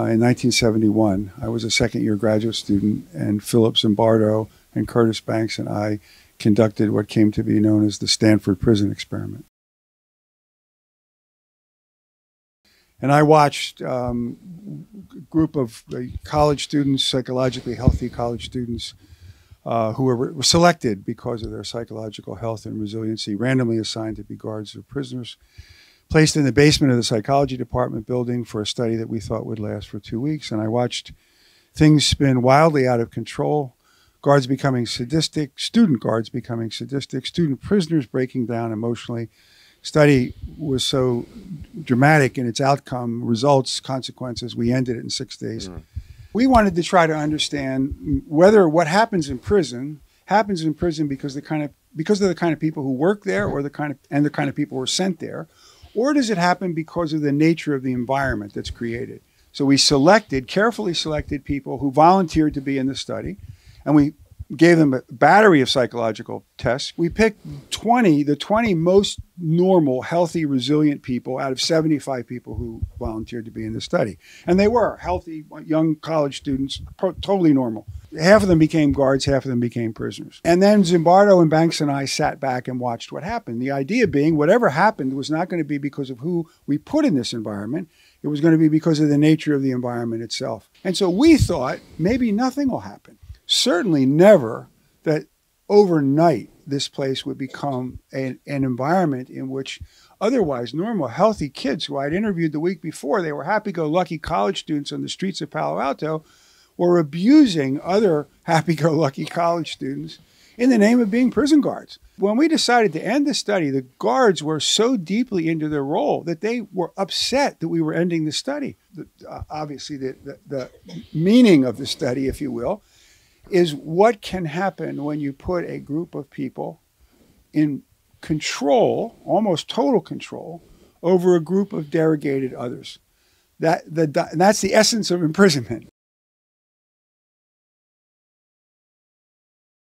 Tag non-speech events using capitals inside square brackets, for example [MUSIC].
uh, in 1971. I was a second year graduate student, and Philip Zimbardo and Curtis Banks and I conducted what came to be known as the Stanford Prison Experiment. And I watched um, a group of uh, college students, psychologically healthy college students, uh, who were, were, selected because of their psychological health and resiliency, randomly assigned to be guards or prisoners, placed in the basement of the psychology department building for a study that we thought would last for two weeks. And I watched things spin wildly out of control guards becoming sadistic, student guards becoming sadistic, student prisoners breaking down emotionally. Study was so dramatic in its outcome, results, consequences. We ended it in six days. Mm. We wanted to try to understand whether what happens in prison happens in prison because the kind of because of the kind of people who work there, or the kind of and the kind of people who are sent there, or does it happen because of the nature of the environment that's created? So we selected, carefully selected people who volunteered to be in the study and we gave them a battery of psychological tests. We picked 20, the 20 most normal, healthy, resilient people out of 75 people who volunteered to be in the study. And they were healthy, young college students, pro- totally normal. Half of them became guards, half of them became prisoners. And then Zimbardo and Banks and I sat back and watched what happened. The idea being whatever happened was not going to be because of who we put in this environment. It was going to be because of the nature of the environment itself. And so we thought maybe nothing will happen certainly never that overnight this place would become an, an environment in which otherwise normal, healthy kids who I'd interviewed the week before, they were happy go lucky college students on the streets of Palo Alto, were abusing other [LAUGHS] happy go lucky college students in the name of being prison guards. When we decided to end the study, the guards were so deeply into their role that they were upset that we were ending the study. The, uh, obviously, the, the, the meaning of the study, if you will, is what can happen when you put a group of people in control, almost total control, over a group of derogated others. That, the, that's the essence of imprisonment.